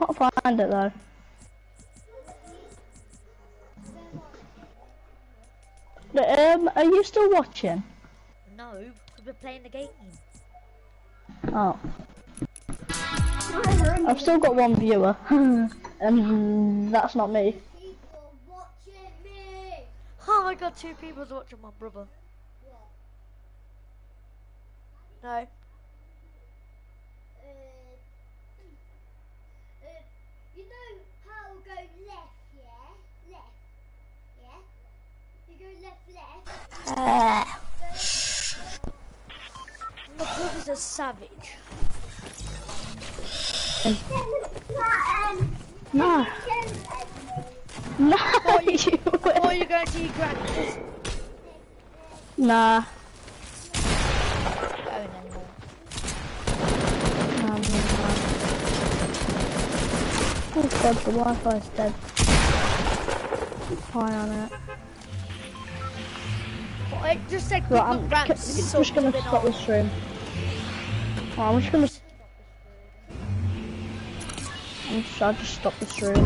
I can't find it though. Um, are you still watching? No, because we're playing the game. Oh. I've still got one viewer, and that's not me. Me. Oh, I got two people watching my brother. No. Uh, uh, you know how go left, yeah? Left. Yeah? You go left. My brother's a savage. No, no, Or will. you going to your granny's? Nah. Going anymore. No, no, no. Oh god, the Wi-Fi's dead. Fine on it. Well, I just said Right, Google I'm, Ramps c- sort just gonna stop been the stream. Oh, I'm just gonna. I'm just, I'll just stop the stream.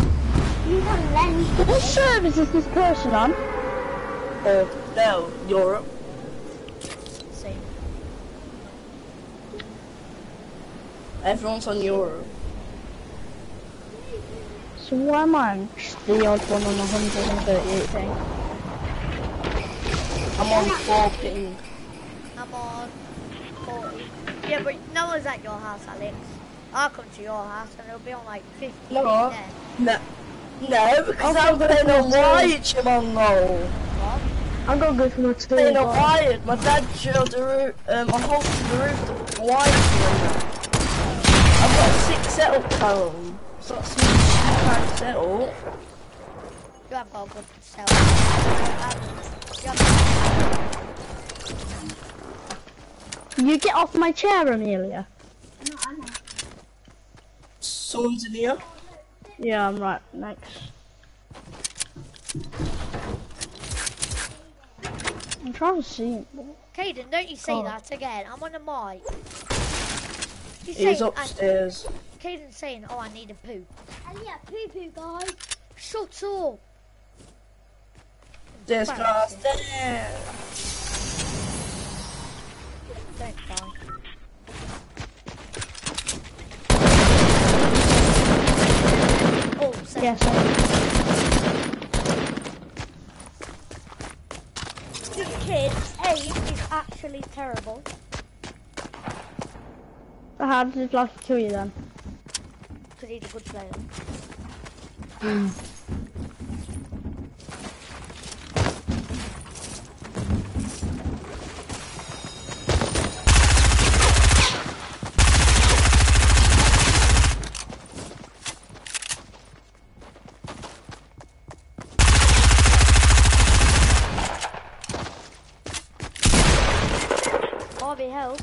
You don't let me. What service is this person on? Uh, no, Europe. Same. Everyone's on Europe. So why am I just the odd one on 138 thing? I'm on 4 ping. I'm on 40. Yeah, but no one's at your house, Alex. I'll come to your house and it'll be on like 50 No. there. No, no, because I'm playing on wired, Chimongo. I'm gonna go for my two. Playing on wired. My dad showed the roof, um, I hosted the roof to wired. I've got a six setup home. So that's me trying to settle. You have got a good sell. You get off my chair, Amelia. Someone's in here. Yeah, I'm right next. I'm trying to see. Caden, don't you say Oh. that again. I'm on the mic. He's He's saying, uh, upstairs. Caden's saying, oh, I need a poo. And yeah, poo poo guys. Shut up. There's Embarrassing. glass there. Don't cry. Oh. Yes. This kid's aim is actually terrible. So how did like kill you then? Because he's a good player. Harvey, help.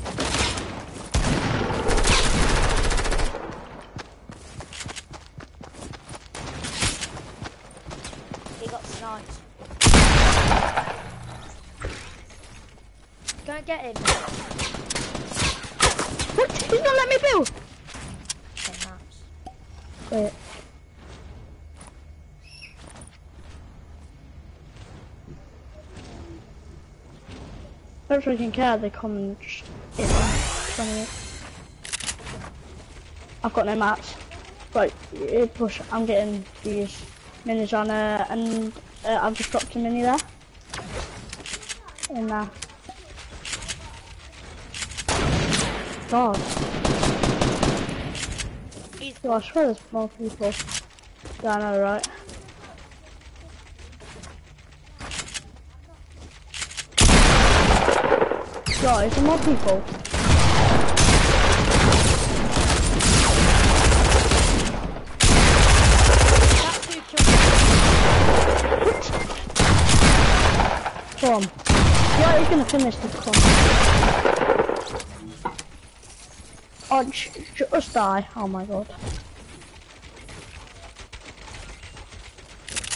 He got sniped. Go and get him. What? He's not let me build. Okay, maps. Wait. Don't freaking care, they come and just hit me. I've got no mats. Right, push, I'm getting these minis on uh, and uh, I've just dropped a mini there. In there. God, yo, I swear there's more people. Yeah, I know, right? Yo, is more people? Come. Yeah, he's gonna finish this con. Oh, just die. Oh my god.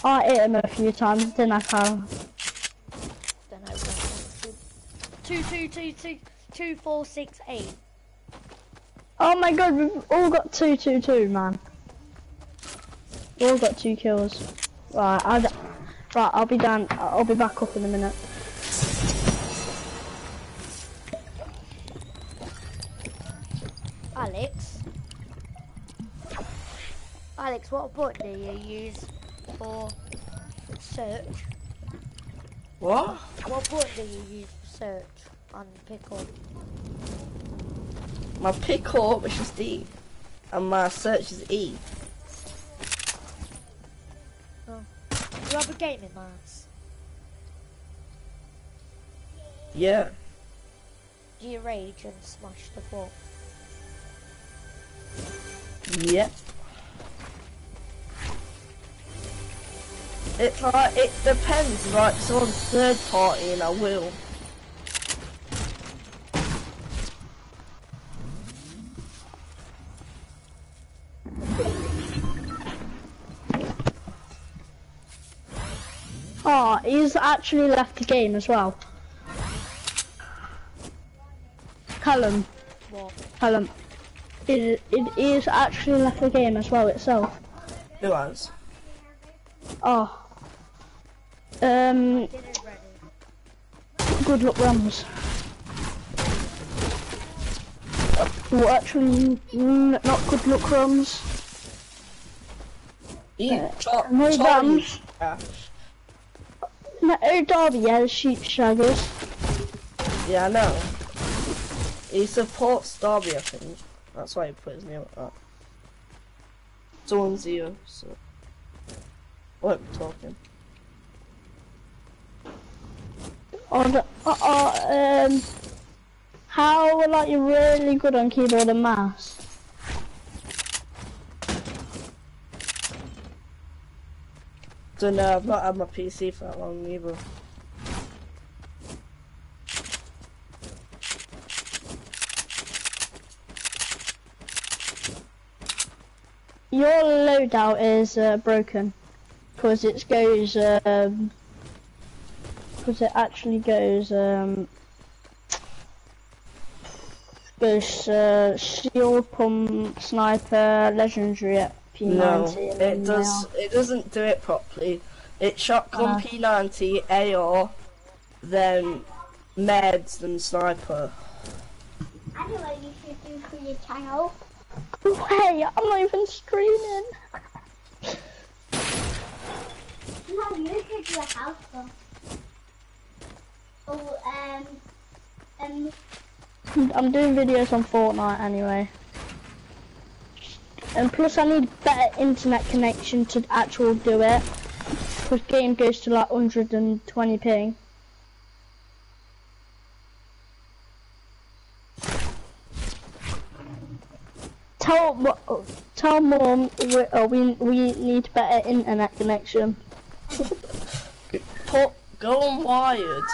I hit him a few times, didn't I, Kyle? Don't know what Two, two, two, two, two, four, six, eight. Oh my god, we've all got 222, man. We all got two kills. Right, I d- right, I'll be down. I'll be back up in a minute. Alex. Alex, what button do you use for search? What? What button do you use for search on Pickle? My pick up, which is D, and my search is E. Do you have a gaming mouse? Yeah. Do you rage and smash the floor? Yep. It's like, it depends, like, so on third party and I will. Oh, he's actually left the game as well. Callum, What? Callum, it, it is actually left the game as well itself. Who has? Oh. Um, good luck Rams. Well, actually, not good luck. You, Uh, no chop, Rams. Yeah. No, yeah, the sheep shaggers. yeah, I know. He supports Derby, I think. That's why he put his name like that. It's one zero, so. What are talking? On the, uh, uh, um, how like you're really good on keyboard and mouse. Don't know, I've not had my PC for that long either. Your loadout is uh, broken because it goes um because it actually goes um goes uh, shield pump sniper legendary at P90. No, it then does. It doesn't do it properly. It's shotgun Uh. P90, AR, then meds, then sniper. I know what you should do for your channel. now- Wait, I'm not even screaming. No, you could do a house though. Oh, um, um, I'm doing videos on Fortnite anyway. And plus I need better internet connection to actually do it. Because game goes to like 120 ping. Tell tell mom we, uh, we we need better internet connection. Put go on wired.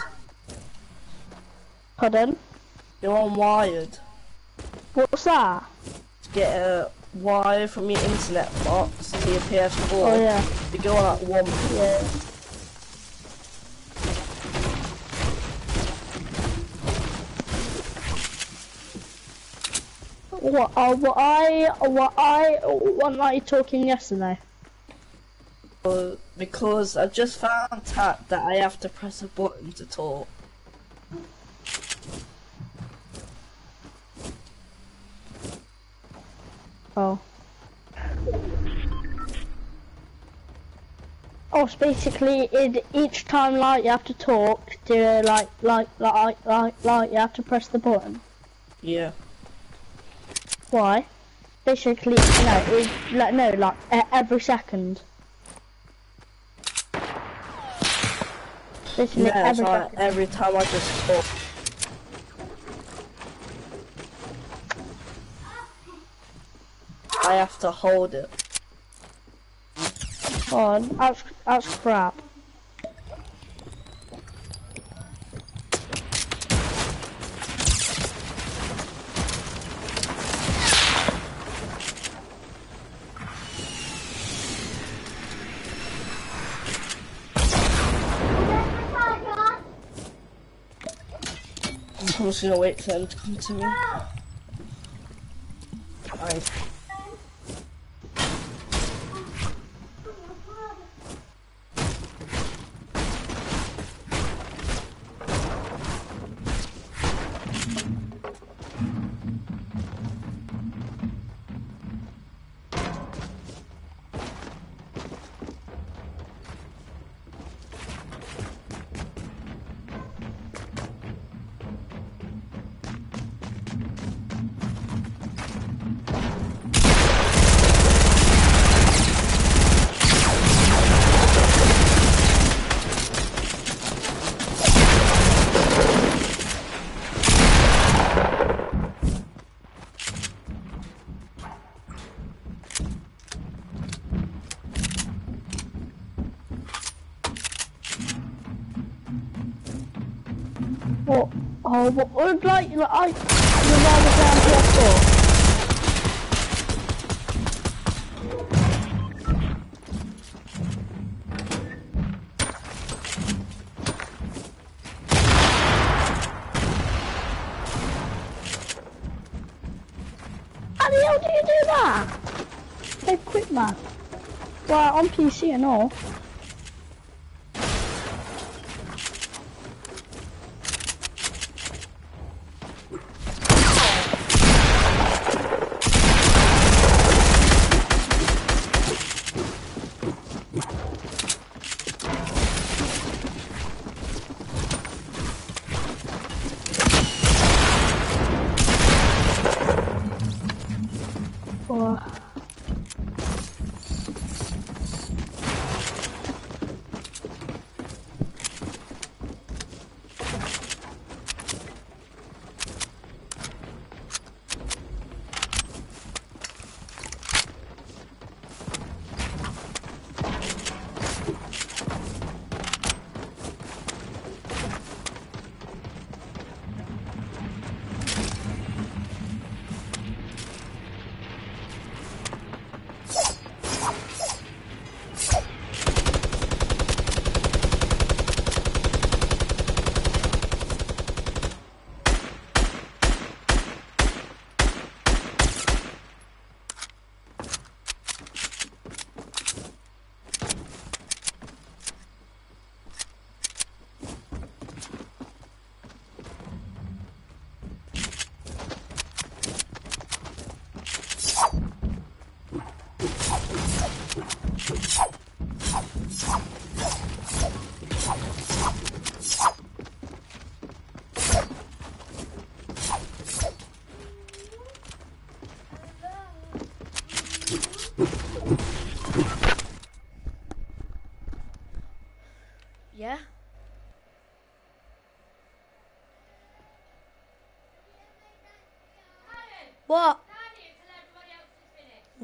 Pardon? Go on wired. What's that? To get a wire from your internet box to your PS4. Oh yeah, You go on at one. yeah. What, uh, what I, what I, what are you talking yesterday? uh, Because I just found out that I have to press a button to talk. Oh. Oh, so basically, it, each time like you have to talk, to like, like, like, like, like, you have to press the button. Yeah. Why? Basically, no, it, like, no, like, every second. Basically, Yeah, it's every second. every time I just talk. I have to hold it. On that's, that's crap. I'm just gonna wait for them to come to me. Nice.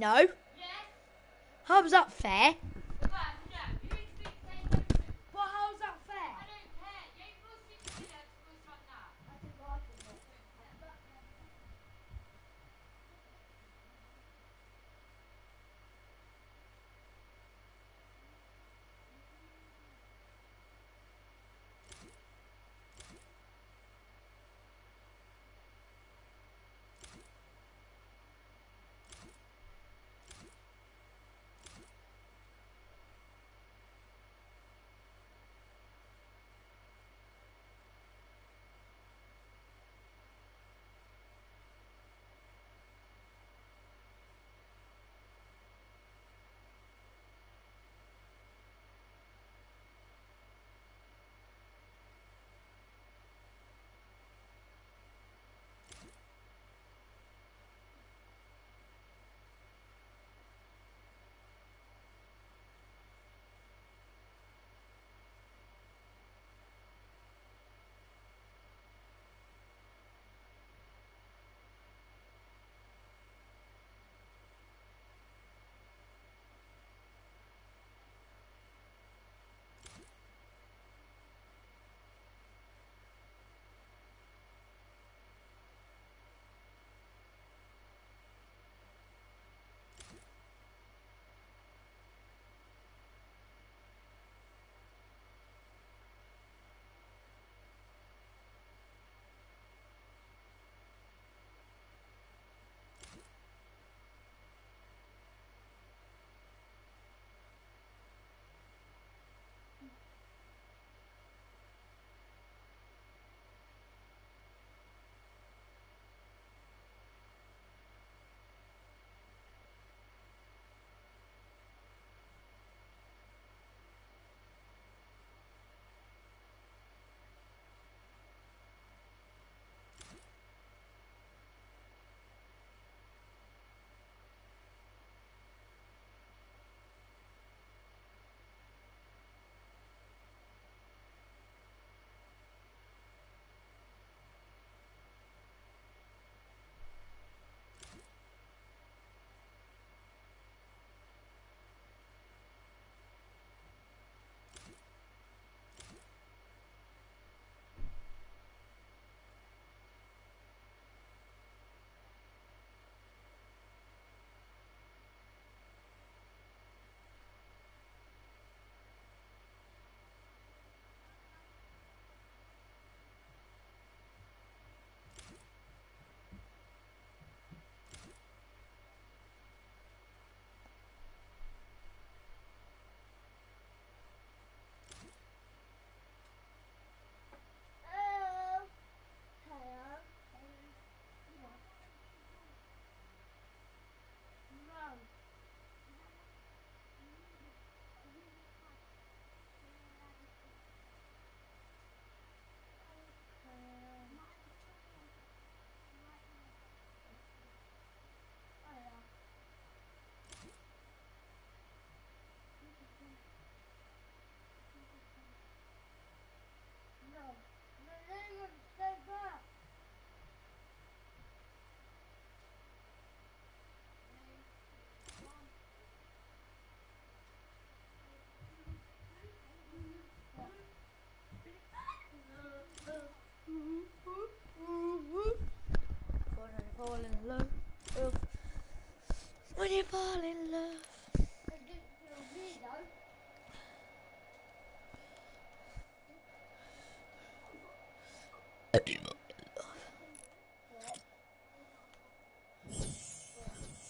No. How was that fair?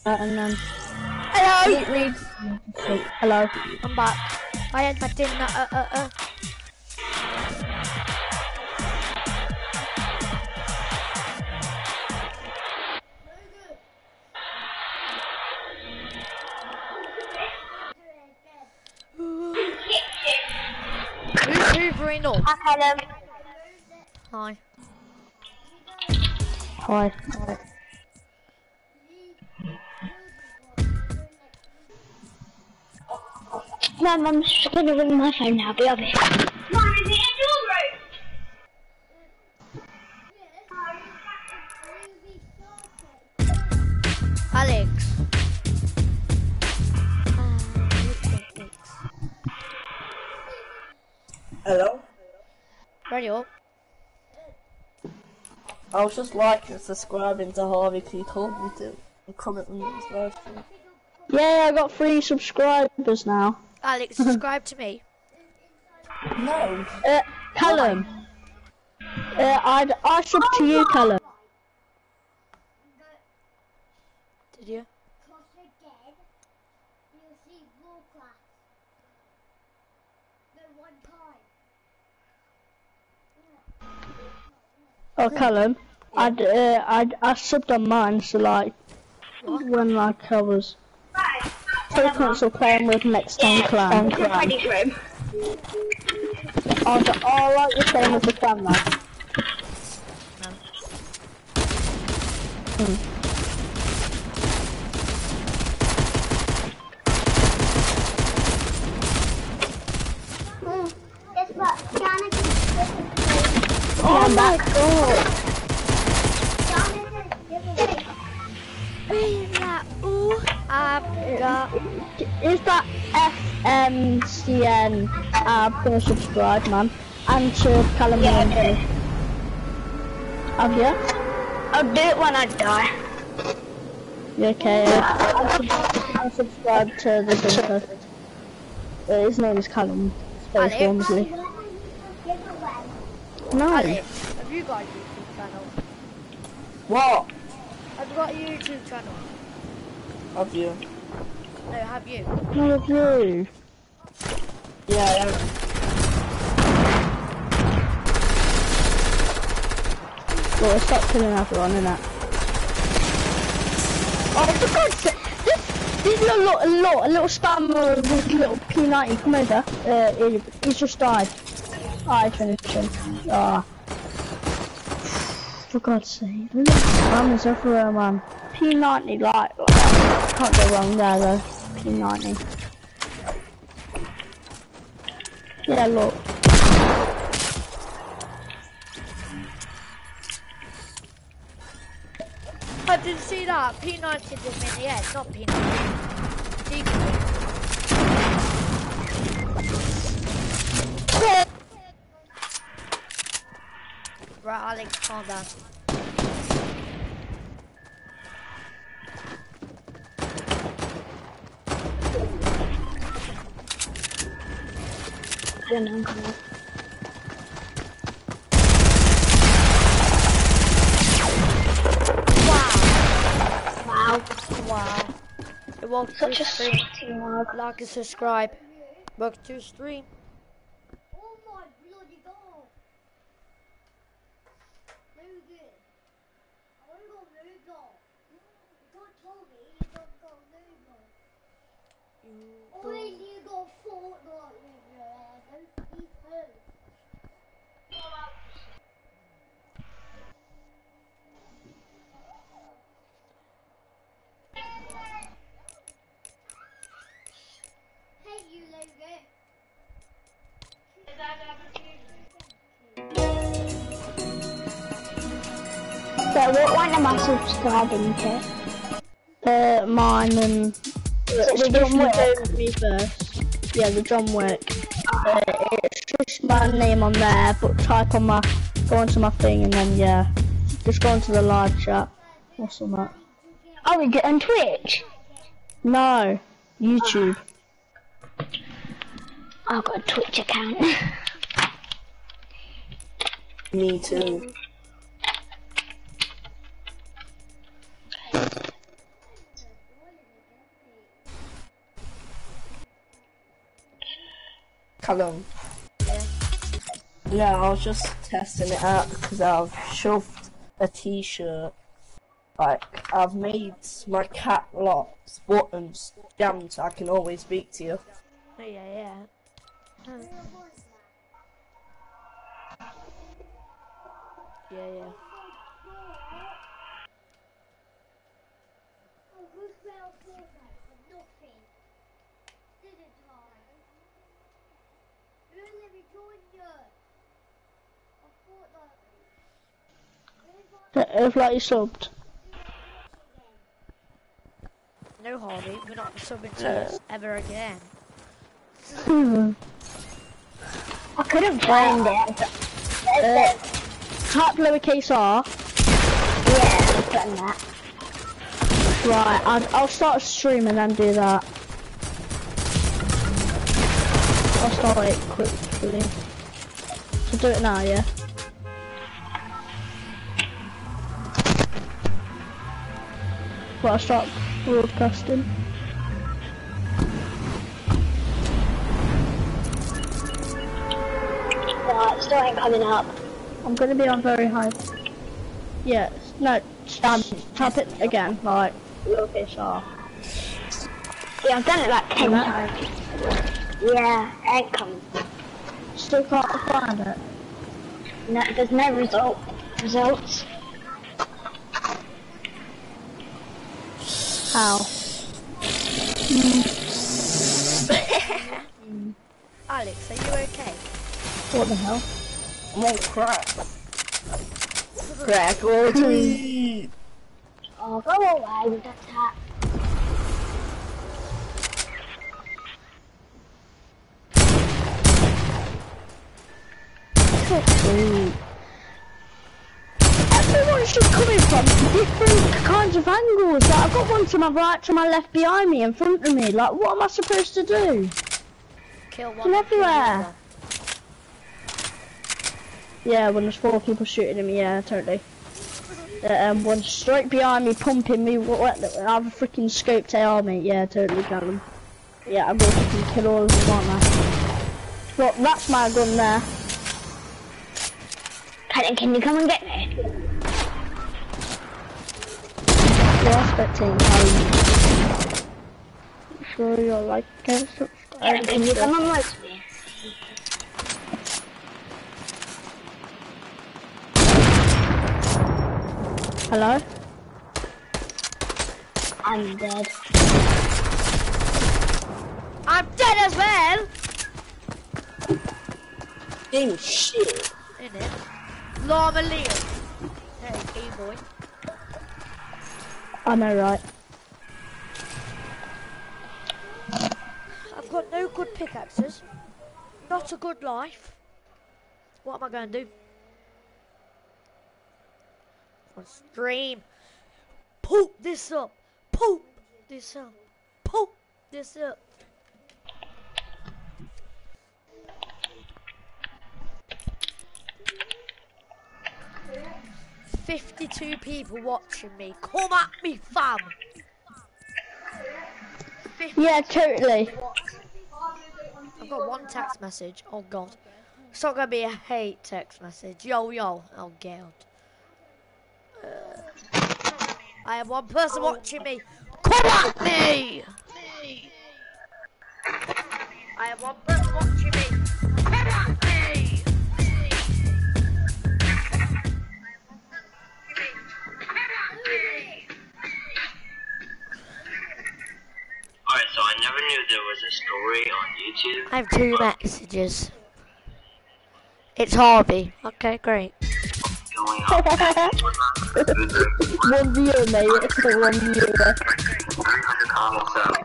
Uh, and Hello. Hello. I'm back. I had my dinner. Uh, uh, uh. Who's hoovering up? Hello. Hi. Hi. Mum, I'm just gonna ring my phone now. Be right back. Mum, is it in your room? Alex. Hello? Ready up. I was just liking and subscribing to Harvey because he told me to. And comment on his live stream. Yeah, I got three subscribers now. Alex, subscribe to me. No. Uh, Callum. Uh, I'd I sub to you, Callum. Did you? Oh, Callum. I'd uh, I'd I subbed on mine, so like when like I was console playing with next time clan. Freddy's room. I was like, oh, I like the same as the clan now. Guess FMCN? I'm gonna subscribe, man. And to Callum Yeah, Ramsey. okay. Have you? I'll do it when I die. Yeah, okay. uh, I'll, sub- I'll subscribe to the Dunker. Uh, his name is Callum. Space Walmsley. No. Alex, have you got a YouTube channel? What? I've you got a YouTube channel? Have you? No, have you? None of you. Yeah, am. Well, stop killing everyone, innit? Oh, for God's sake! This, this little, a little, little, little spammer of this little P90, come over. Uh, he, he's just died. I finished him. Ah. For God's sake. Little spammers everywhere, man. P90, like, can't go wrong there, though. P90. Yeah, look. I didn't see that. P90 did me in the head, not P90. Decoy. Right, Alex, calm down. Wow. Wow. Welcome to Such the a stream. sweaty mug. Like and subscribe. Welcome to the stream. Oh my bloody god. Logan. I want to go Logan. You can't tell me you don't go Logan. Only you go Fortnite with your ass. Don't be hurt. Hey you Logan. So what one am I subscribing to? Uh, mine and it the Wick? Wick me first. Yeah, the John Wick. Uh, it's just my name on there, but type on my, go onto my thing and then yeah, just go into the live chat or something. Oh, we get on Twitch. No, YouTube. I've got a Twitch account. Me too. Callum. Yeah, I was just testing it out because I've shoved a t-shirt. Like, I've made my cat locks buttons jammed so I can always speak to you. Oh, yeah, yeah. Yeah, yeah. Oh, who fell for that for nothing? Didn't I? Really, we joined you. I thought that. Where's my If like you subbed. No, Harvey, we're not subbing to us ever again. Hmm. I couldn't find it. Uh, type lowercase r. Yeah, I've done that. Right, I'll, I'll start a stream and then do that. I'll start it quickly. So do it now, yeah? Well, I'll start broadcasting. It still ain't coming up. I'm gonna be on very high. Yeah, no, um, tap it again, like, lowercase r. Yeah, I've done it like ten That? times. Yeah, it ain't coming. Still can't find it. No, there's no result. Results. How? Alex, are you okay? What the hell? I'm on crack. Crack or tweet. Oh, go away with that tap. Everyone's just coming from different kinds of angles. Like, I've got one to my right, to my left, behind me, in front of me. Like, what am I supposed to do? Kill one. From and kill everywhere. Yeah, when there's four people shooting at me, yeah, totally. Yeah, um, one straight behind me, pumping me. What? what I have a freaking scoped AR, mate. Yeah, totally, Callum. Yeah, I'm gonna freaking kill all of them, aren't I? Well, that's my gun there. Can, can you come and get me? You're spectating, Callum. Sure, you're like, and subscribe. Yeah, can you come and watch me? Hello? I'm dead. I'm dead as well! Dang shit. In it. Llama Leo. Hey, hey boy. I know, right? I've got no good pickaxes. Not a good life. What am I going to do? On stream. Poop this up. Poop this up. Poop this up. Fifty-two people watching me. Come at me, fam. Yeah, totally. I've got one text message. Oh god. It's not gonna be a hate text message. Yo yo. Oh god. Uh, I have one person watching me. Come at me! I have one person watching me. There was a story on YouTube. I have two messages. It's Harvey. Okay, great. going on. one viewer, mate. It's a one viewer. 300 comments up.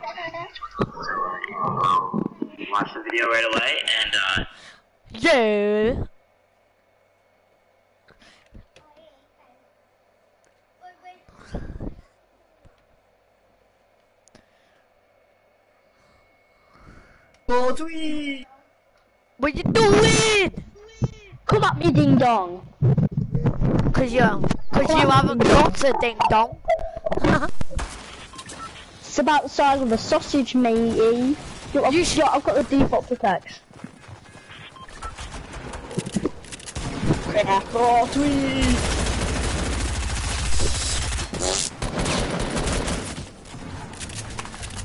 Watch the video right away, and uh, Yeah. Or tweet. What you doing? Come at me, ding dong. Cause you, cause you haven't got a ding dong. It's about the size of a sausage, matey. Yo, I've, You yo, I've got the default pickaxe. Crack or tweet.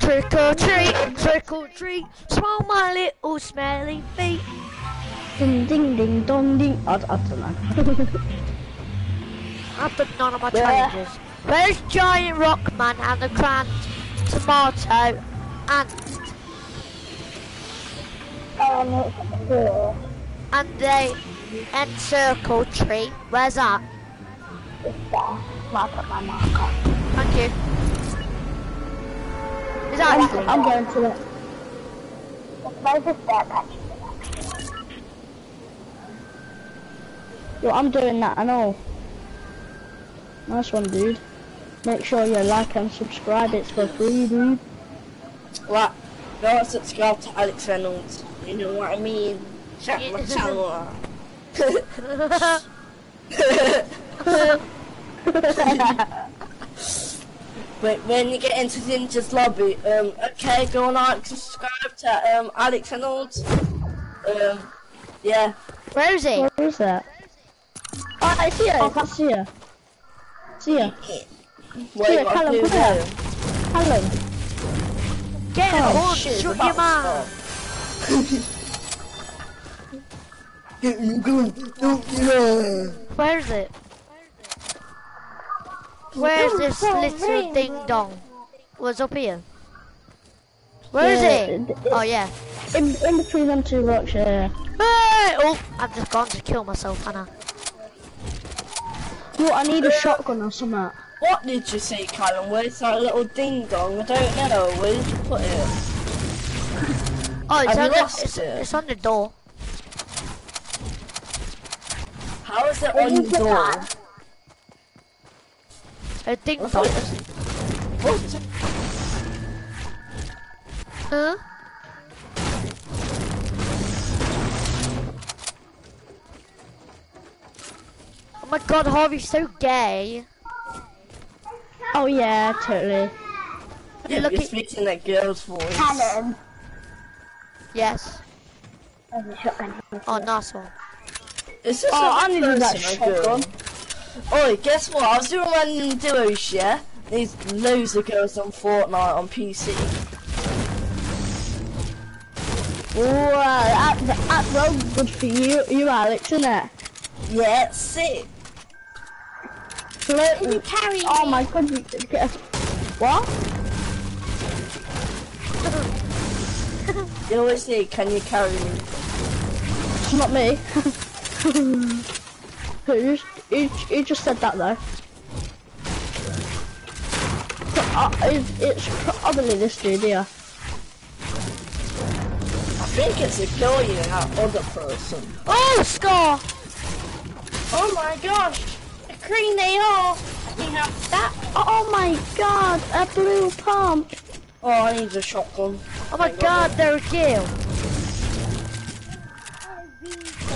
Trick or treat, trick or treat, smell my little smelly feet. Ding, ding, ding, dong, ding. I, I don't know. I've done none of my Yeah. challenges. Where's Giant Rockman and the Cran Tomato and and the encircle tree? Where's that? I put my marker. Thank you. Is that I'm, actually? I'm going to the. Yo, I'm doing that, I know. Nice one, dude. Make sure you like and subscribe, it's for free, dude. Right, go and subscribe to Alex Reynolds. You know what I mean? Check my channel out. But when you get into Ninja's lobby, um, okay, go on like subscribe to um Alex Reynolds. Um, yeah. Where is he? Where is that? Oh, I see her, I see her. See her. What Yeah, you gotta Callum, come here. Callum. Get in Oh, the shit, shoot your box man. Get you going, don't you know? Where is it? Where's this little ding dong? Was up here. Where is Yeah, it? it- it- Oh yeah. In, in between them two rocks, yeah. Hey! Oh, I've just gone to kill myself, Hannah. Yo, I need a shotgun or something. What did you say, Callum? Where's that little ding dong? I don't know. Where did you put it? Oh, it's on, the, it's, it? it's on the door. How is it on the door? A ding What's dong. it? Huh? Oh my god, Harvey's so gay. Oh yeah, totally. Yeah, Look you're speaking that girl's voice. Callum. Yes. Oh, oh nice one. Is this Oh, a I needed that person or girl? shotgun. Oh, guess what? I was doing random duos, yeah? There's loads of girls on Fortnite on PC. Wow, that, that's well good for you, you Alex, isn't it? Yeah, sick. Can you carry Oh my god, you could get. What? You always say, can you carry me? Not me. he, he, he just said that though. Uh, it's, it's probably this dude here. I think it's a girl, you that other person. Oh, score! Oh my gosh! A green AR! You have that? Oh my god, a blue pump. Oh, I need a shotgun. Oh my god, they're a kill.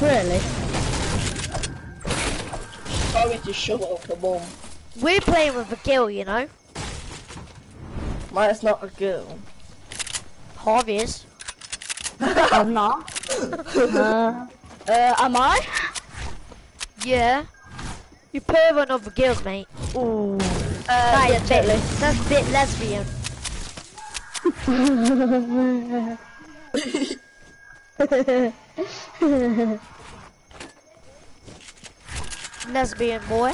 Really? Sorry to shut up a mum. We're playing with a girl, you know. Mine's not a girl. Harvey is. I'm not. uh, uh, am I? Yeah. You perv on other girls, mate. Ooh. Uh, That yeah, is bit, that's a bit lesbian. Lesbian boy.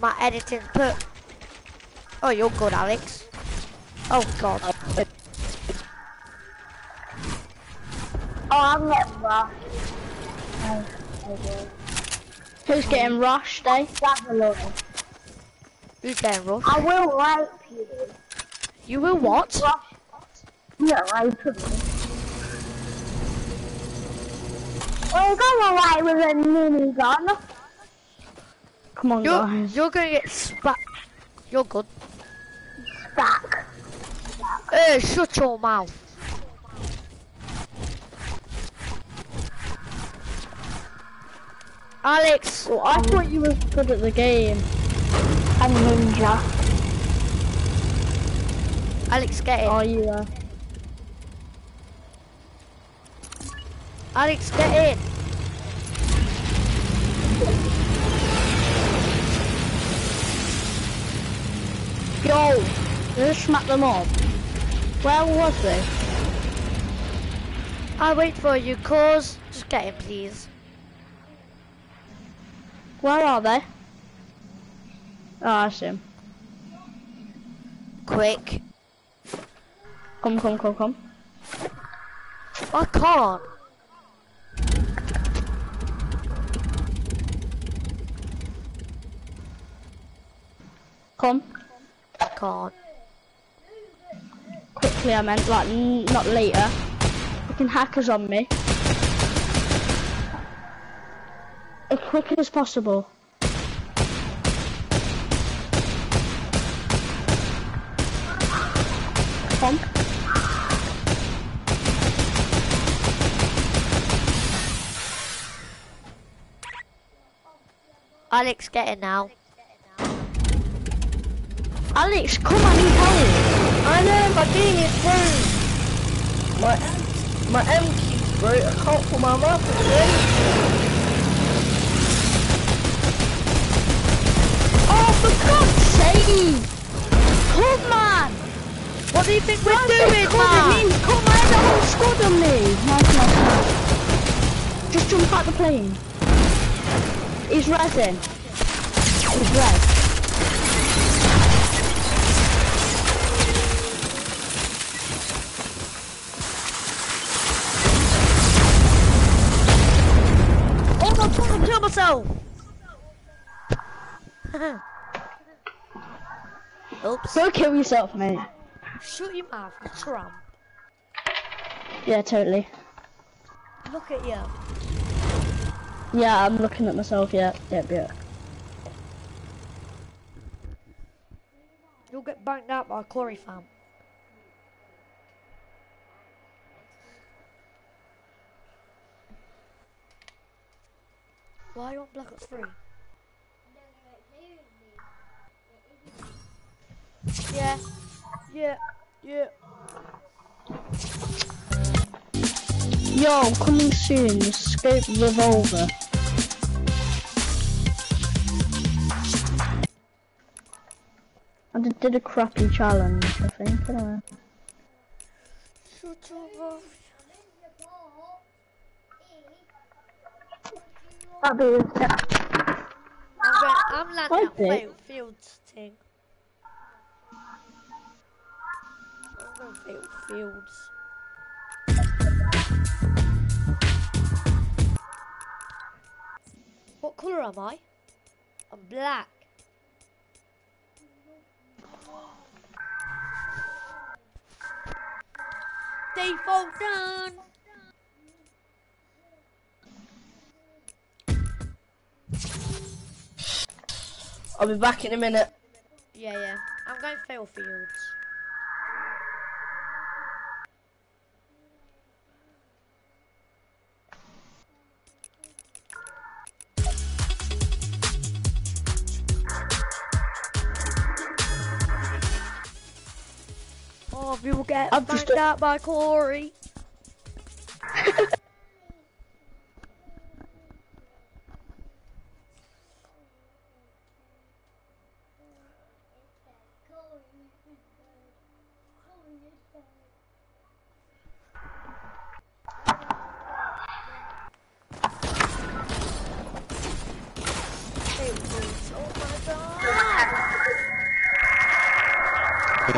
My editing put. Oh, you're good, Alex. Oh God. Oh, I'm getting rough. Who's getting rushed, eh? That's a lot. Who's getting rough? I will rape you. You will what? Yeah, rape me. I'll go away with a minigun. Come on, you're, guys. You're gonna get spat. You're good. Spat. Hey, shut your mouth. Alex, well, I thought you were good at the game. I'm ninja. Alex, get it. Oh, are you? Uh... Alex, get in. Yo, just smack them up. Where was they? I'll wait for you, cause just get in, please. Where are they? Oh, I see 'em. Quick. Come, come, come, come. I can't. Come. I can't. Quickly, I meant, like, n not later. Fucking hackers on me. As quick as possible. Come. Alex, get in now. Alex, come on, need help. I know, my thing is broke. My M, my M keys broke. I can't put my mouth on. Oh, for God's sake! Come on! What do you think we're doing, come on, man? me. Come on, the whole squad on me. Nice, nice, nice. Just jump out the plane. He's resin. He's res. Trying to kill myself. Oops. Go kill yourself, mate. Shut your mouth, you tramp. Yeah, totally. Look at you. Yeah, I'm looking at myself, yeah. Yep, yeah. You'll get banged out by a Corey fan. Why are you on Black Ops 3? Yeah. Yeah. Yeah. Yo, coming soon, the scope revolver. I did, did a crappy challenge, I think. Anyway. Shut your mouth. That'll be it. I'm, going, I'm landing at think- Fields thing. I'm going. What colour am I? I'm black. Default done. I'll be back in a minute. Yeah, yeah. I'm going Fatal Fields. Oh, we will get I've just banged out by Corey.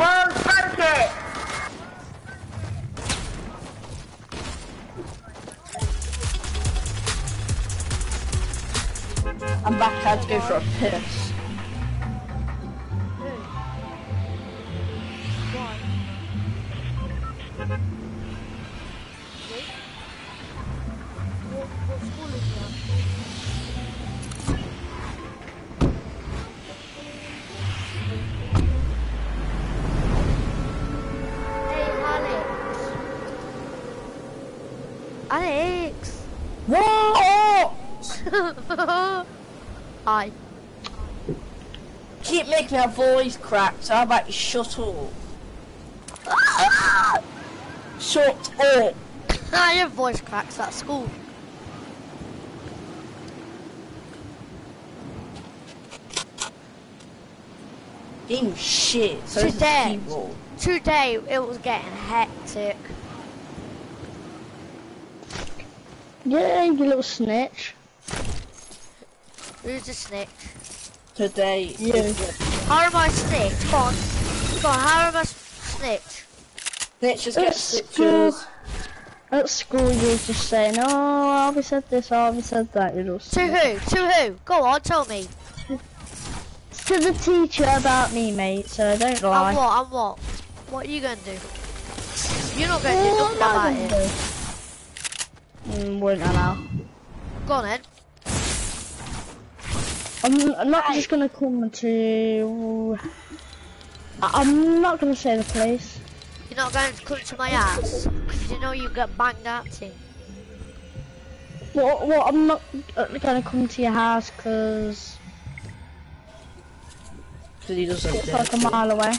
Whoa, smoke it! I'm back. I had to go for a piss. Making our voice crack, so how about you shut up? Shut up! I have voice cracks at school. Game shit. So She's is dead. people. Today it was getting hectic. Yeah, you little snitch. Who's a snitch? Today You. How am I snitch? Go on. Go on, how am I s- snitch? snitches get At school, stitches. at school you were just saying, oh, I'll said this, I'll said that, you little To who? To who? Go on, tell me. To the teacher about me, mate, so don't lie. And what? And what? What are you going to do? You're not going to do nothing about it. Mm, won't allow. Go on then. I'm, I'm not just gonna come to. I- I'm not gonna say the place. You're not going to come to my house. Because you know you get banged out acting. What? What? I'm not gonna come to your house because Because he doesn't it's like a mile away.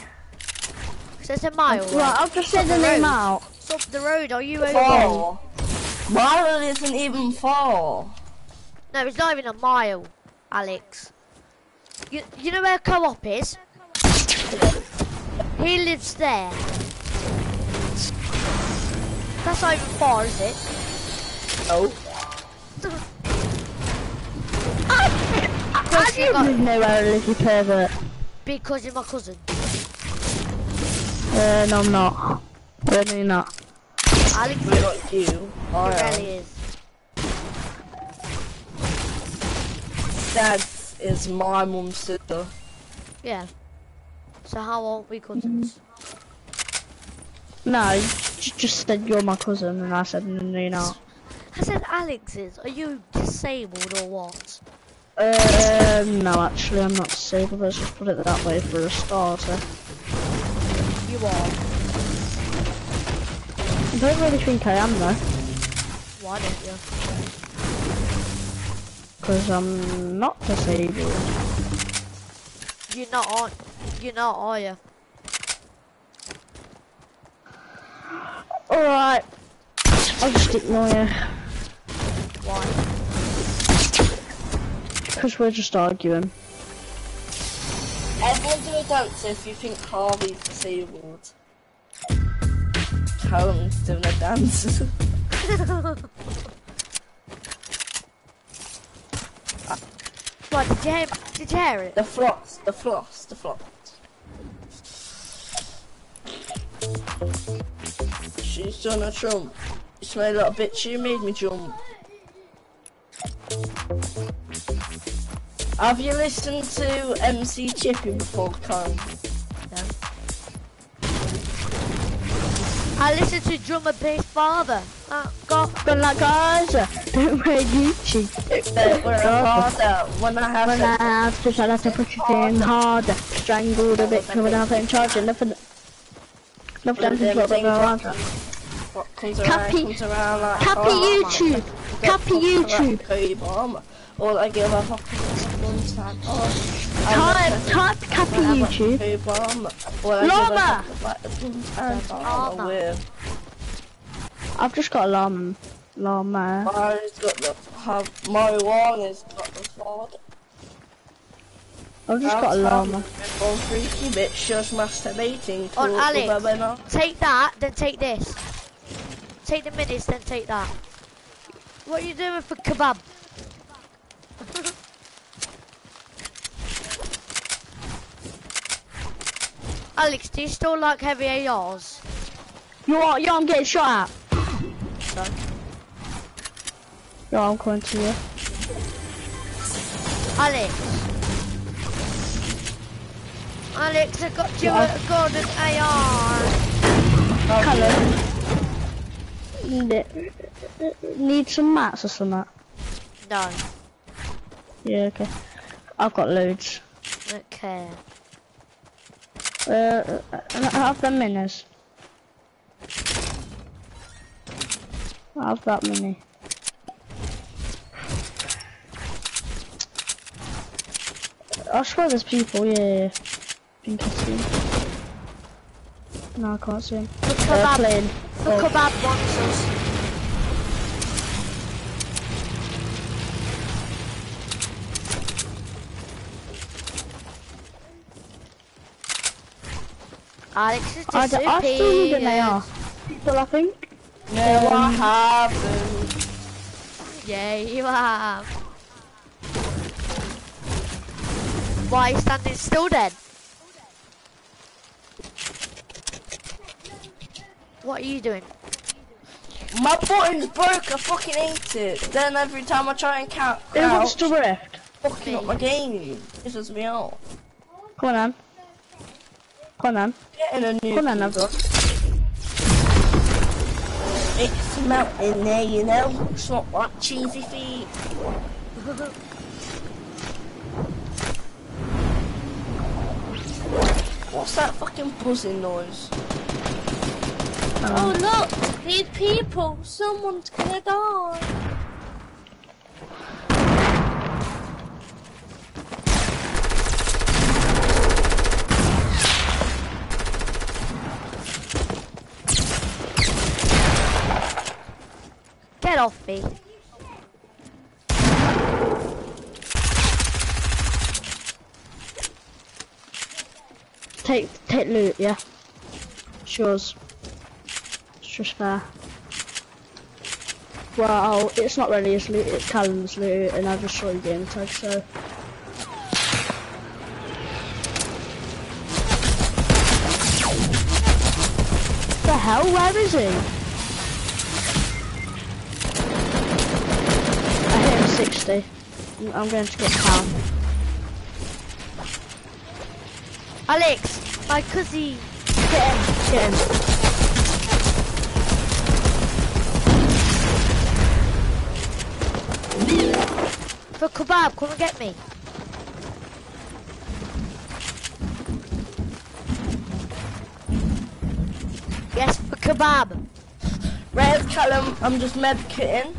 So it's a mile. Right, Right. I'll just say Up the the name out. It's up the road. Are you okay? Four. Mile isn't even four. No, it's not even a mile, Alex. You, you know where Co-op is? He lives there. That's not even far, is it? No. How do you live nowhere you pervert? Because you're my cousin. Uh, no, I'm not. Really not. Alex not you. I really is. Dad is my mum's sister. Yeah. So how aren't we cousins? No, you just said you're my cousin, and I said no, no, you're not. I said Alex is. Are you disabled or what? Uh, no, actually, I'm not disabled. Let's just put it that way for a starter. You are. I don't really think I am though, Why don't you? Because I'm not disabled. You're not on. You're not, are you? Alright, I'll just ignore you, Why? because we're just arguing. Everyone do a dance if you think Harvey's disabled. Callum's doing a dance. What? Did you hear? Did you hear it? the floss, the floss, the floss. She's done a jump. It's my little bitch, you made me jump. Have you listened to MC Chippy before, Karen? I listened to drummer bass father. Uh, got But like guys, don't wear YouTube. That were harder when I have When I a have to try to push it in harder, strangled a bit coming out in charge nothing. Nothing Everything to talk about. what comes around, Cappy- comes around like Cappy karma. YouTube. Get Cappy YouTube. All I give fucking one time. Oh, Type, type Cappy YouTube. Llama. give a fucking one time. Llama. I've just got a llama. Llama. Mario's got the have marijuana's got the sword. I've just got a llama. On freaky bitch just masturbating. On Alex. take that, then take this. Take the minis, then take that. What are you doing for kebab? Alex, do you still like heavy ARs? You are, yo, I'm getting shot at. No. Yo, I'm coming to you. Alex. Alex, I got you a golden AR. Callum. Need, need some mats or something? No. Yeah, okay. I've got loads. Okay. Uh, uh, half the minis. Half that mini. I swear there's people, yeah, yeah. I think I see. No, I can't see him. The kebab, uh, plane. the oh. kebab wants us. Alex is I, d- I still need an disappeared. AR. People, I think. No, I Um, haven't. Yeah, you have. Why are you standing still then? What are you doing? My button's broke, I fucking hate it. Then every time I try and count, Who wants to rift? fucking up my game. Pisses me off. Come on, man. Come on, man. Getting a new Come on, everyone. It's melting there, you know. It's not like cheesy feet. What's that fucking buzzing noise? Oh look, these people, someone's gonna die. Off. Take, take loot, yeah. Sures. It's just fair. Well, it's not really his loot, it's Callum's loot, and I just saw your game tag, so. The hell? Where is he? Hit him 60. I'm- going to get Cal. Alex, my cousin. Get him, get him. For kebab, come and get me. Yes, for kebab. Red Callum, I'm just medkitting.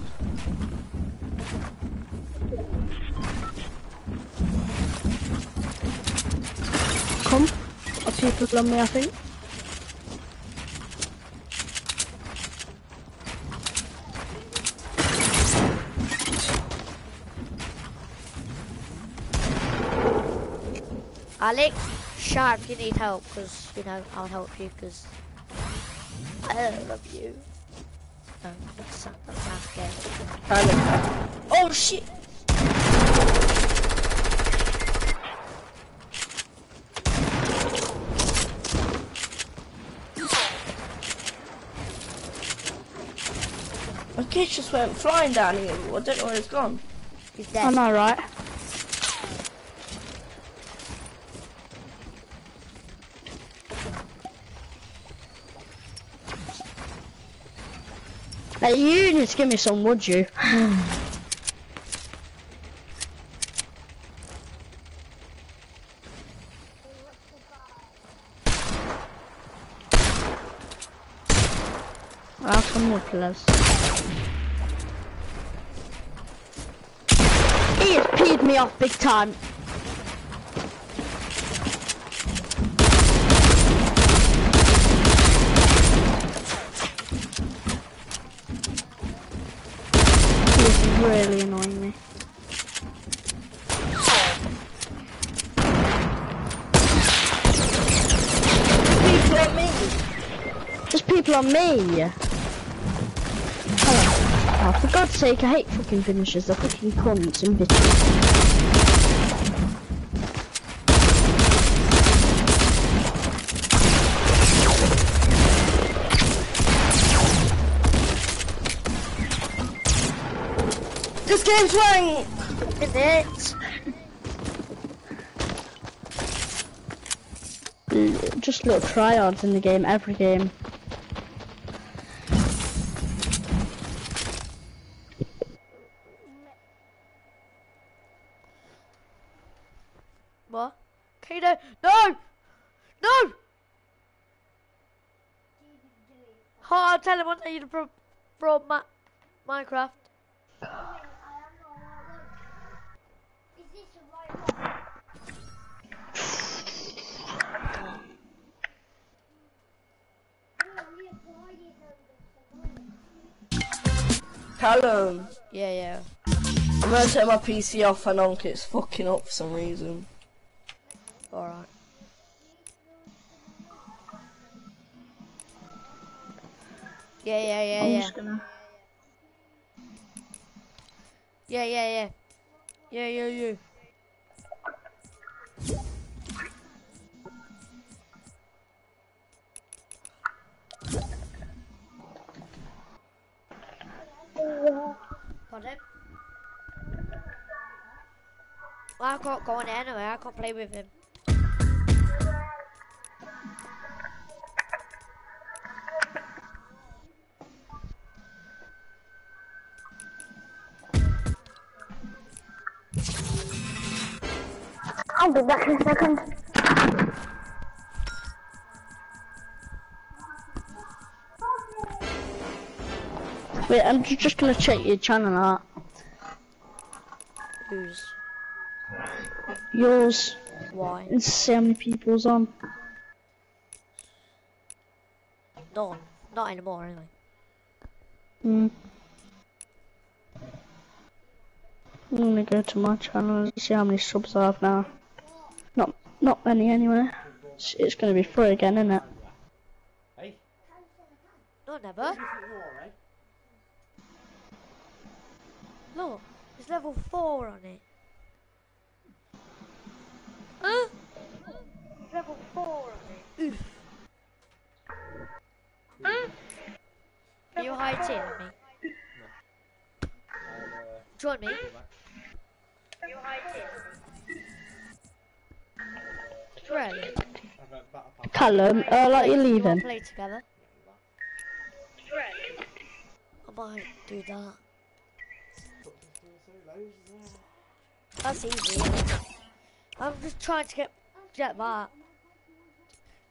Are people on me, I think. Alex, shout if you need help, because, you know, I'll help you, because I love you. No, that's, that sounds gay. Callum. Oh shit! My kid just went flying down here. I don't know where it's gone. He's I dead. know, right? Hey, you need to give me some, would you? Have some more. He has peed me off big time. He is really annoying me. People on me. There's people on me. For God's sake, I hate fucking finishers. They're fucking cunts and bitches. This game's running. Is it? L- Just little tryhards in the game, every game. that you'd have brought Ma Minecraft. Callum! Yeah, yeah. I'm gonna turn my PC off and on it's fucking up for some reason. Alright. Yeah, yeah, yeah, I'm yeah. just gonna. Yeah, yeah, yeah. Yeah, yeah, yeah. Pardon? Well, I can't go on anyway. I can't play with him. I'll be back in a second. Wait, I'm just gonna check your channel out. Who's? Yours. Why? And see how many people's on. None. Not anymore, anyway. Hmm. I'm gonna go to my channel and see how many subs I have now. Not, not many anyway. It's, it's gonna be free again, isn't it? Hey? No, never. Look, there's level 4 on it. Huh? There's level 4 on it. Oof. Huh? Are you high tier than me? Join me. Are you high tier? Really? Callum, uh, like you're Wanna leaving. play together? I might do that. That's easy. I'm just trying to get get that.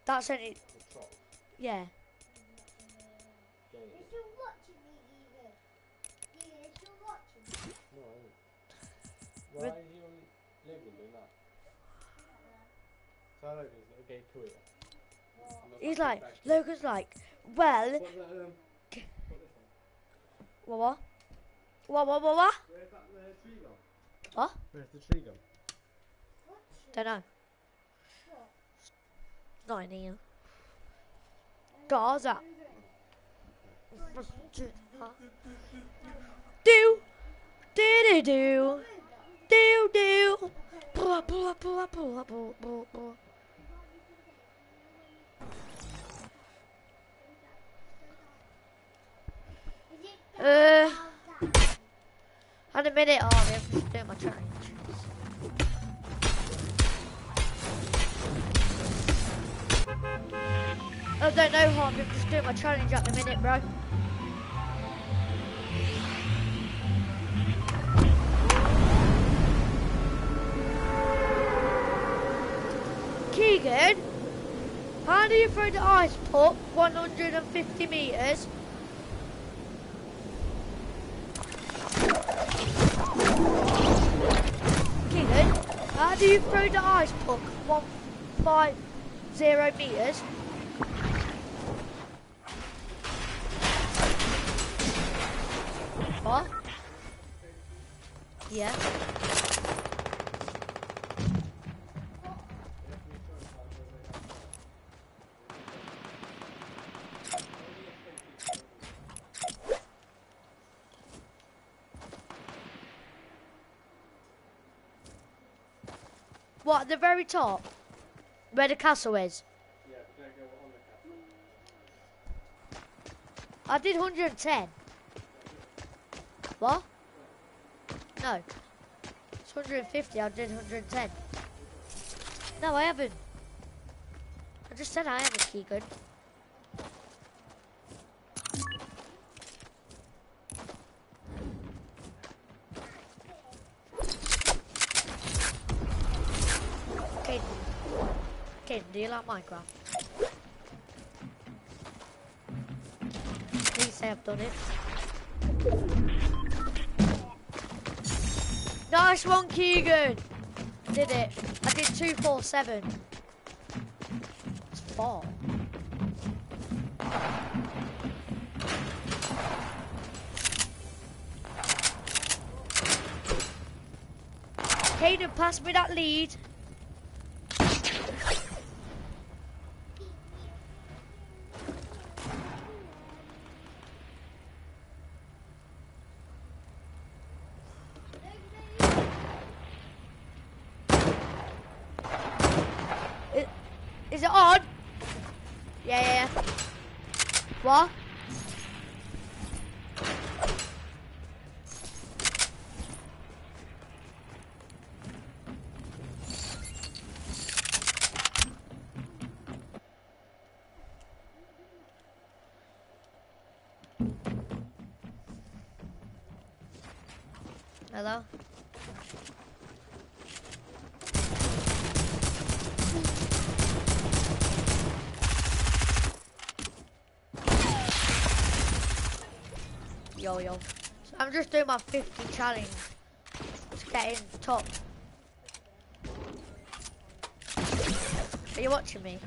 That's only. Yeah. You're still watching me, David. Yeah, you're still watching me. Why are you living doing that? So Logan's little gay career. He's like, Logan's like, well, What the, um, what, what? What, what, what, what? where's that uh, tree gone? What? Where's the tree gone? Don't know. Not in here. Gaza. Do, do, do, do, do, do. Blah, blah, blah, blah, blah, blah, blah. Oh, had a minute. Oh, I'm just doing my challenge. I don't know, Harvey. I'm just doing my challenge at the minute, bro. Keegan, how do you throw the ice pop 150 meters? Do you throw the ice puck 150 meters? What? Yeah. What, at the very top? Where the castle is? Yeah, don't go on the castle. I did 110. What? No. It's 150, I did 110. No, I haven't. I just said I haven't, Keegan. Caden. about Minecraft. Please say I've done it. Nice one, Keegan! Did it. I did 247. It's four. Caden, pass me that lead. Is it odd? Yeah, yeah, yeah. What? Hello? So I'm just doing my 50 challenge. To get in top. Are you watching me?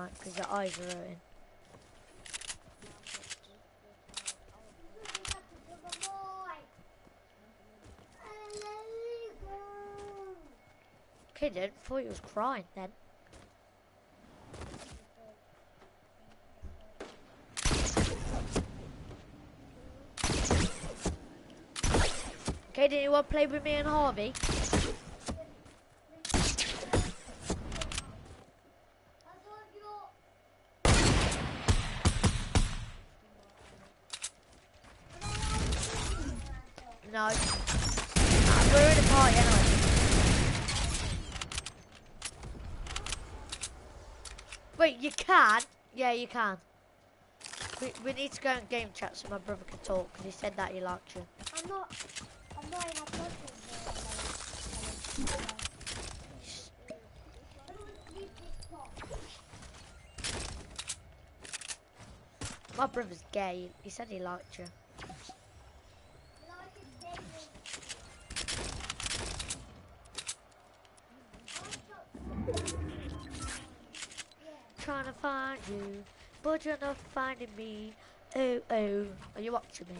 Fortnite because your eyes are hurting. Kid, I thought he was crying then. Okay, did you want to play with me and Harvey? No. Nah, we're in a party anyway. Wait, you can? Yeah, you can. We, we need to go in game chat so my brother can talk because he said that he liked you. I'm not. I'm not in a person. Uh, my brother's gay. He said he liked you. Find you, but you're not finding me. Oh, oh. Are you watching me?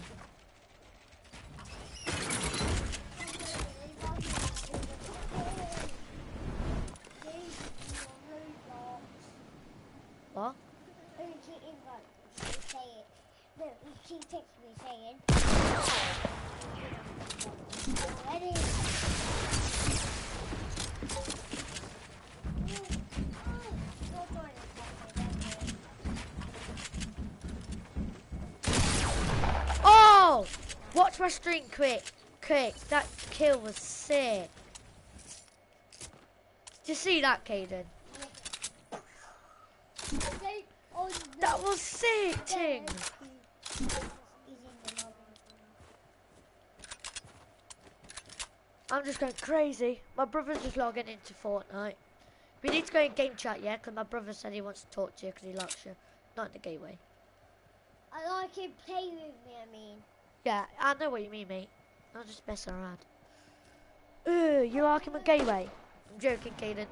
What? No, me saying. Watch my stream quick. Quick. That kill was sick. Did you see that, Caden? That was sick, Ting. I'm just going crazy. My brother's just logging into Fortnite. We need to go in game chat, yeah? Because my brother said he wants to talk to you because he likes you. Not in the gateway. I like him play with me, I mean. Yeah, I know what you mean, mate. I'm just messing around. Ooh, you're arguing a gateway? I'm joking, Caden.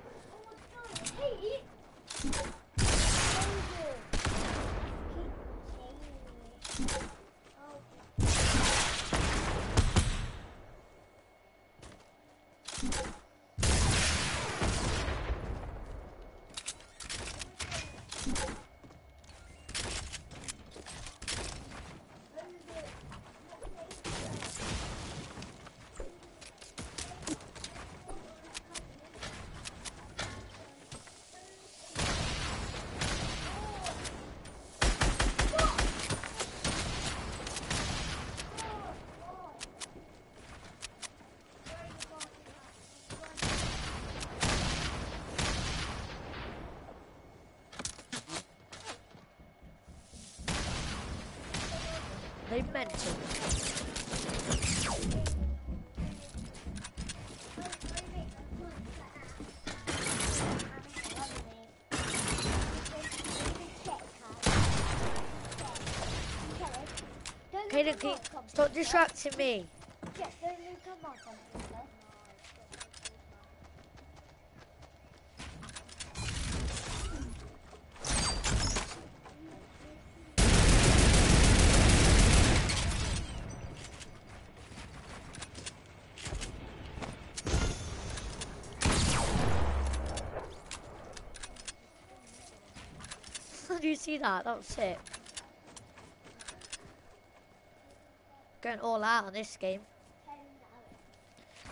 Kaden, can you stop distracting me. Did you see that? That was sick. Going all out on this game.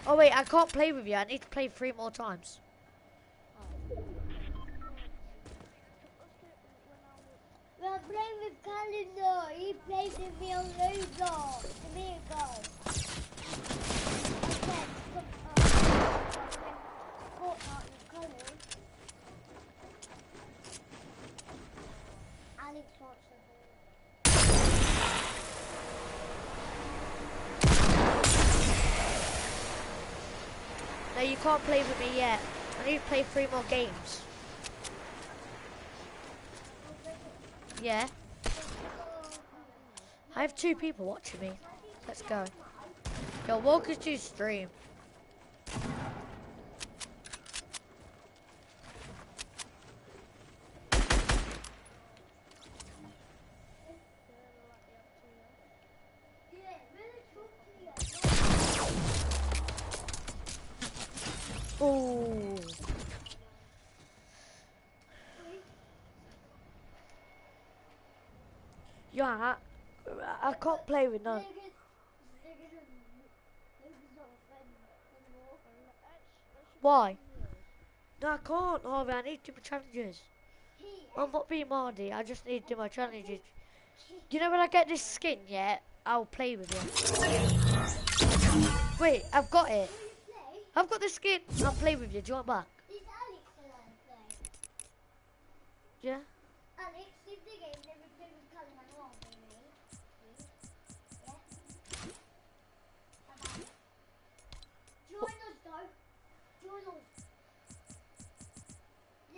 Oh wait, I can't play with you. I need to play three more times. We're playing with Calendar. He plays with me on Roblox. Come here, guys. Okay, come on. Fortnite with Colin. Alex wants to do No, you can't play with me yet. I need to play three more games. Yeah. I have two people watching me. Let's go. Yo, welcome to stream. Yeah, really talk to you. Ooh. Yeah, I, I can't play with none. Why? No, I can't, Harvey. I need to do my challenges. I'm not being Mardy. I just need to do my challenges. You know when I get this skin, yeah, I'll play with it. Wait, I've got it. I've got the skin. I'll play with you. Do you want back? Yeah.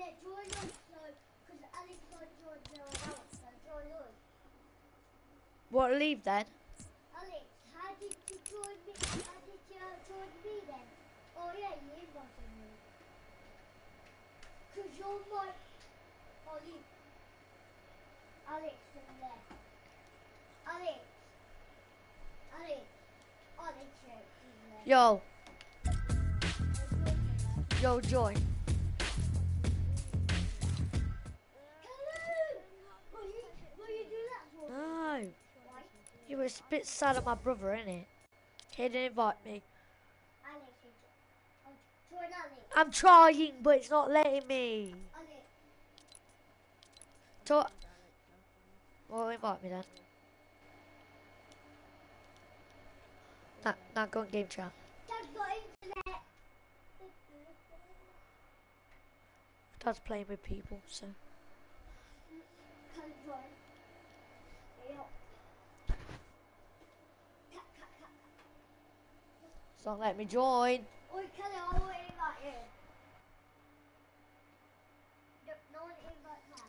Yeah, us, though, because Alex the house, so join us. What, leave then? Alex, how did you join me? How did you join me then? Oh yeah, you invited me. Cause you're my Ollie. Alex from there. Alex. Alex. Alex from there. Yo, yo, join. No. You were a bit sad at my brother, innit? He didn't invite me. Oh. I'm trying, but it's not letting me. Talk. Well, invite me then. Nah, nah, go on game chat. Dad's playing with people, so. Can't join. Yeah. Cut, cut, cut. It's not letting me join. Oi, Kelly, I want to invite you. No, no one invite man.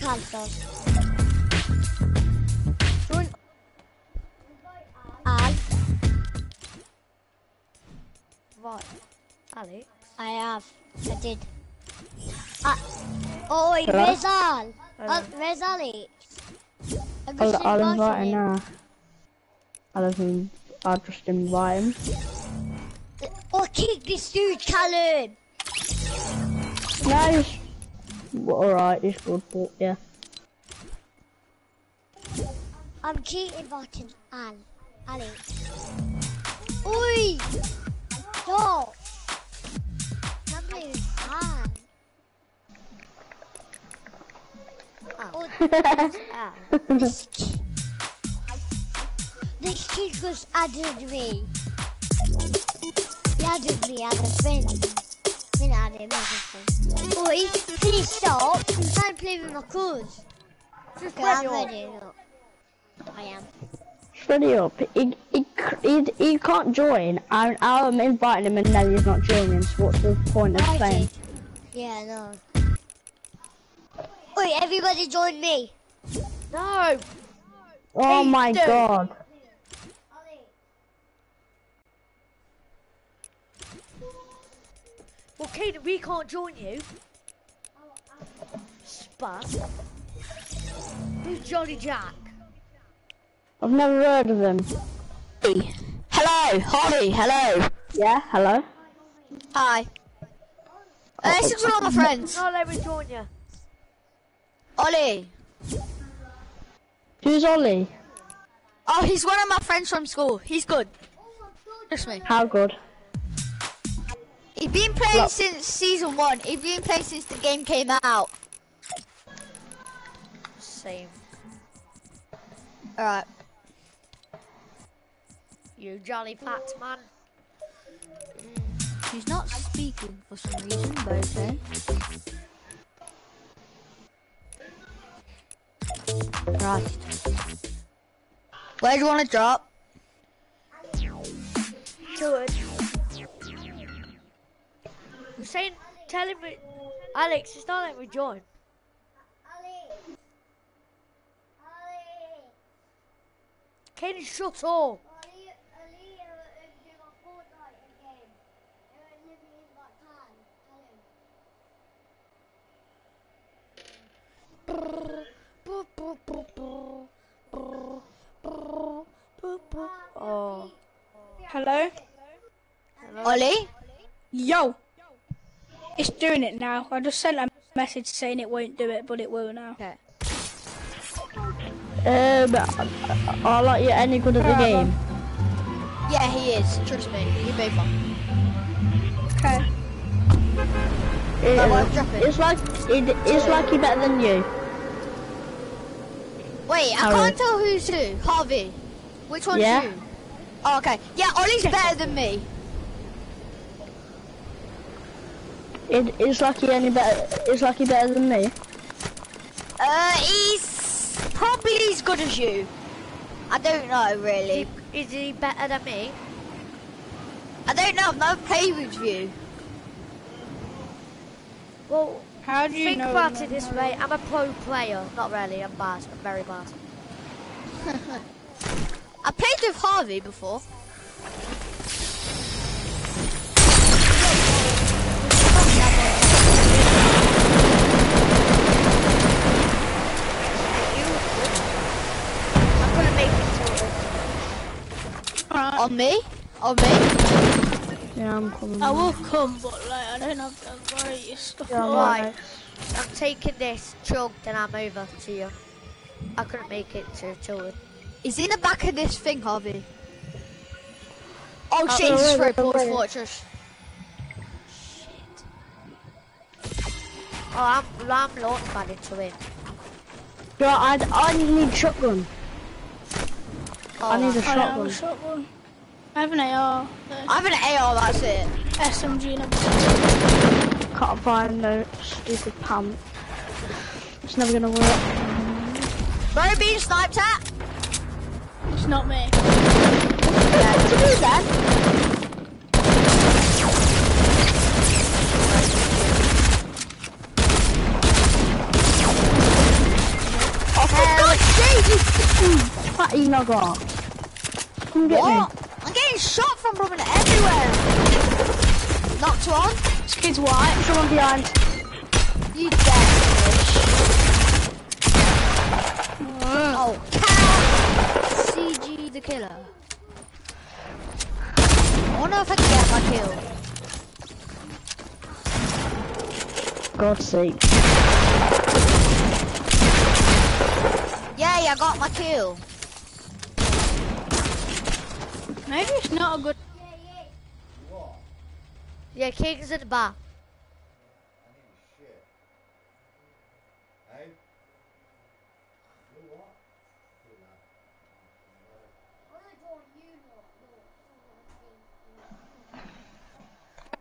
I'll invite Right. Alex. I have. I did. Uh, oh, wait, where's Al? Uh, where's Alex? I I'll, just I'll invited invite him him. now. I'll, in- I'll just invite him. Oh, kick this dude, Callum! No, he's well, alright, he's good, but yeah. I'm cheat inviting Al. Alex. Oi! Number is Al. Oh, Ah. this kid. This just added me. He added me as a friend. I mean, added him as a friend. Oi, please stop. I'm trying to play with my. Just Okay, I'm ready. Look. I am. Ready up. He, he, he, he can't join. I, I'm inviting him and he's not joining, so what's the point of playing? Yeah, know. Oi, everybody join me. No. Oh Hey, my dude. god. Well, Caden, we can't join you. Spaz. Who's Jolly Jack? I've never heard of him. Hello, Holly, hello. Yeah, hello? Hi. Uh, this is one of my friends. No, let me join you. Ollie. Who's Ollie? Oh, he's one of my friends from school. He's good. Trust me. How good? He's been playing Well- since season one. He's been playing since the game came out. Same. Alright. You jolly fat mm. man. He's not speaking for some reason, but okay. Right. Where do you want to drop? Good. I'm saying, tell him, it- Alex, it's not letting me join. Ali. Ali. Caden, shut up. Ali. Ali. uh, do a Fortnite again. Uh, live in that time. Tell him. Oh. Hello? Ollie? Yo! It's doing it now. I just sent a message saying it won't do it, but it will now. Okay. Um, are like you any good at the game? Yeah, he is. Trust me. You both are. Okay. It- No, well, drop it. it's like it, it's like he's better than you. Wait, I Harry. can't tell who's who. Harvey. Which one's Yeah. who? Oh, okay. Yeah, Ollie's better than me. It, it's like he any better. It's like he better than me. Uh, he's probably as good as you. I don't know, Is really. he, is he better than me? I don't know. I've never played with you. Well, How do you think know? about it this way. I'm a pro player. Not really. I'm bad. I'm very bad. I played with Harvey before. I'm gonna make it to On me? On me? Yeah, I'm coming. I will come, but like I don't have the greatest stuff. Yeah, I'm on. Right. I'm taking this chug, then I'm over to you. I couldn't make it to children. He's in the back of this thing, Harvey. Oh Uh, shit, he's just wait, through wait, Paul's wait. Fortress. Oh, I'm, I'm launch padded to win. Yeah, I, I need shotgun. Oh, I need a I don't have shotgun. a shotgun. I have an AR. I have an AR, that's it. SMG number. Can't find no stupid pump. It's never gonna work. Where are you being sniped at? Not me. Yeah, to do that. Oh, for God's sake, you fatty nugget. Come get What? me. I'm getting shot from rubbing everywhere. Knocked one. This kid's white. Someone behind. You dead bitch. Oh, the killer. I wonder if I can get my kill. God's sake. Yay, I got my kill. Maybe it's not a good. Yeah, King's in the bar.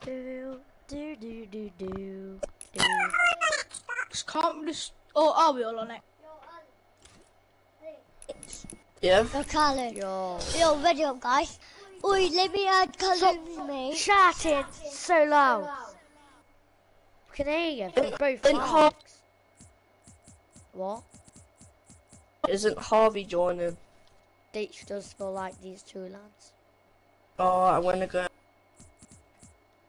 Do do do do do. do. Just can't just. Oh, are we all on it? Yeah. Yo, Callum. Yo. Yo, ready up, guys. Oi, let me add Callum with me. Shouting so loud. I can hear you from both In Har- What? Isn't Harvey joining? Deech does feel like these two lads. Oh, I'm gonna go.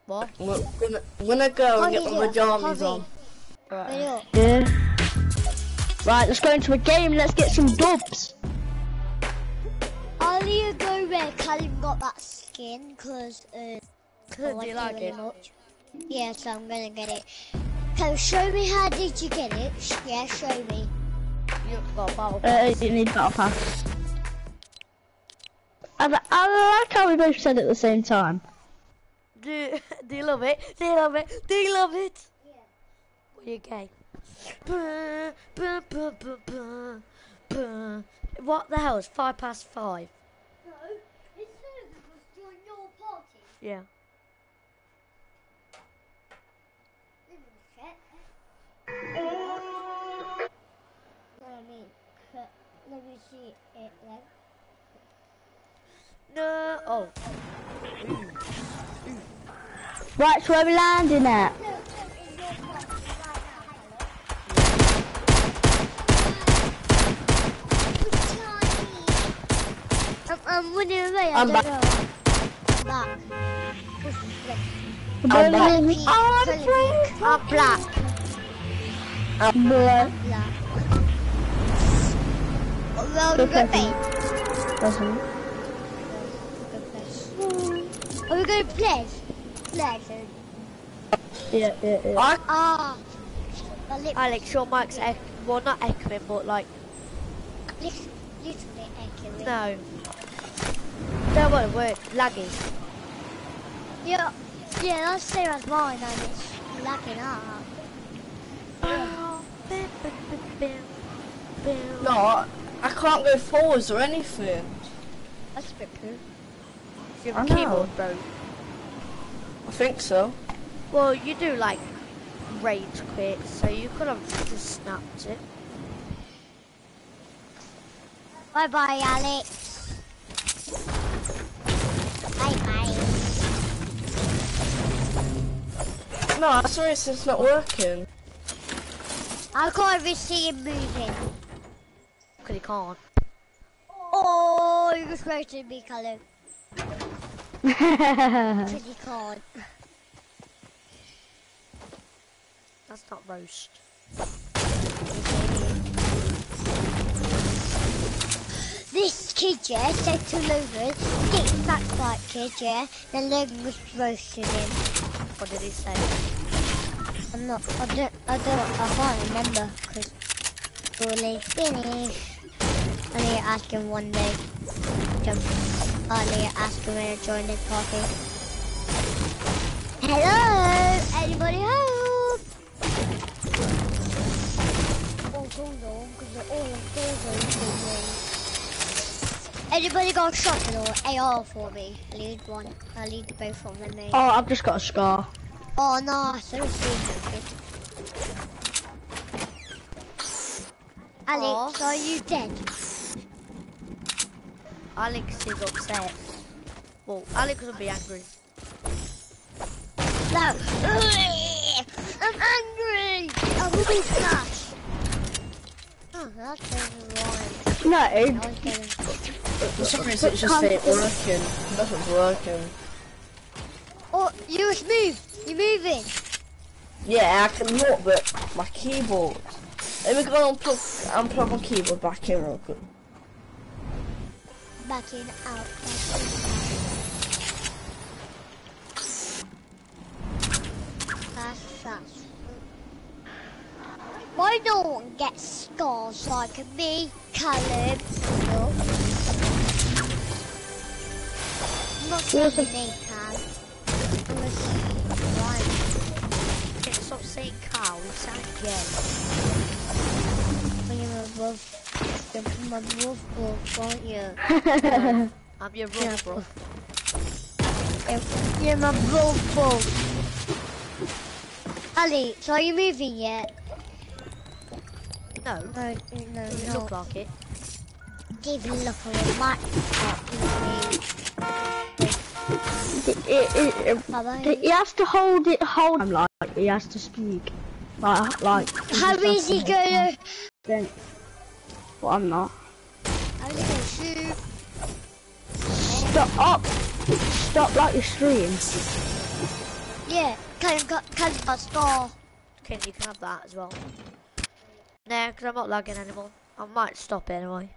What? I'm gonna, I'm gonna go and get my pajamas on. Ready up. Yeah. Right, let's go into a game. Let's get some dubs. I'll need to go where Callum got that skin, cause uh, I like you it like it? much. Yeah, so I'm gonna get it. So show me how did you get it? Yeah, show me. You got a battle Uh, you need battle pass. I, li- I like how we both said it at the same time. Do, do you love it? Do you love it? Do you love it? Yeah. What are you gay? What the hell? It's five past five. No, it's was during your party. Yeah. Let me. Let me, cut- let me see it then. No. Oh. so where we're landing at? I'm, I'm running away. I I'm don't back. know. I'm back. I'm back. back. Pink, Oh, colour pink. I'm black. Black. Black. Well, Good good person. face. Doesn't. Are we going to play? Play. Yeah, yeah, yeah. I, Ah. A lip, Alex, your mic's ec- well, not echoing, but like lip, little bit accurate. no. Don't want to word laggy. Yeah, yeah, that's the same as mine, and it's lagging out. no, I, I can't go forwards or anything. That's a bit poo. Your I know. keyboard broke. I think so. Well, you do like rage quit, so you could have just snapped it. Bye bye, Alex. Bye bye. No, I'm sorry, it's just not working. I can't even see him moving. Because he can't. Oh, you just roasted me, Callum. You can't. That's not roast. This kid, yeah, said to Logan, get back like kid, yeah. Then Logan was roasting him. What did he say? I'm not, I don't, I don't, I can't remember because fully finished. I need to ask him one day. Jump. I need to ask him when I join the party. Hello, anybody home? Oh, hold on, because all the doors are open. Anybody got a shotgun or AR for me? I need one. I need both of them. mate. oh, I've just got a scar. Oh no, I so stupid. Alex, are you dead? Alex is upset. Well, Alex will be angry. No. I'm angry. I will be flash. Oh, that's right. No, I was getting... For some reason it's just ain't working. Nothing's working. Oh, you just move. You're moving. Yeah, I can look, but my keyboard. Let me go and unplug, unplug my keyboard back in real quick. Backing out. That's fast. Why no one gets scars like me, Callum? No. Not saying me, Cal. I'm a slime. Can you stop saying cow? You sound When you're from above, wolf, aren't? I'm your rubber bro. You're, my wolf, wolf. Ali, so are you moving yet? No, No, no, doesn't no. look like it. David, look at my It, it, it, Bye he has to hold it, hold him like he has to speak. Like, like. How is he gonna? Then, but I'm not. How is he gonna shoot? Stop up! Stop like your stream. Yeah, can can can a star. Ken, you can have that as well. Nah, because I'm not lagging anymore. I might stop it anyway.